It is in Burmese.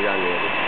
လို့ရနေတယ်